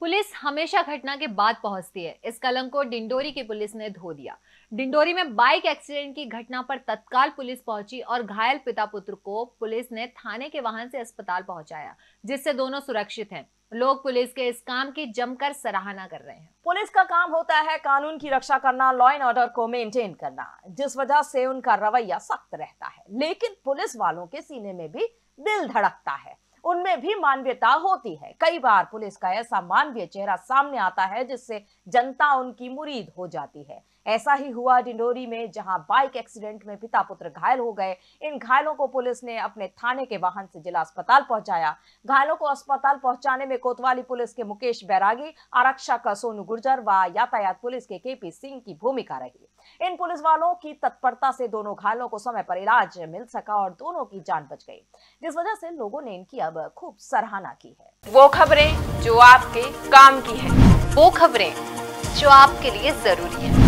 Police हमेशा घटना के बाद पहुँचती है। इस कलंक को डिंडोरी की पुलिस ने धो दिया। डिंडोरी में बाइक एक्सीडेंट की घटना पर तत्काल पुलिस पहुँची और घायल पिता पुत्र को पुलिस ने थाने के वाहन से अस्पताल पहुँचाया, जिससे दोनों सुरक्षित हैं। लोग पुलिस के इस काम की जमकर सराहना कर रहे हैं। पुलिस का काम होता है कानून की रक्षा करना लॉ एंड ऑर्डर को मेंटेन करना, जिस वजह से उनका रवैया सख्त रहता है। लेकिन पुलिस वालों के सीने में भी दिल धड़कता है। उनमें भी मानवीयता होती है। कई बार पुलिस का ऐसा मानवीय चेहरा सामने आता है जिससे जनता उनकी मुरीद हो जाती है। ऐसा ही हुआ डिंडोरी में, जहाँ बाइक एक्सीडेंट में पिता पुत्र घायल हो गए। इन घायलों को पुलिस ने अपने थाने के वाहन से जिला अस्पताल पहुँचाया। घायलों को अस्पताल पहुँचाने में कोतवाली पुलिस के मुकेश बैरागी आरक्षक सोनू गुर्जर व यातायात पुलिस के केपी सिंह की भूमिका रही। इन पुलिस वालों की तत्परता से दोनों घायलों को समय पर इलाज मिल सका और दोनों की जान बच गई। जिस वजह से लोगों ने इनकी अब खूब सराहना की है। वो खबरें जो आपके काम की है। वो खबरें जो आपके लिए ज़रूरी है।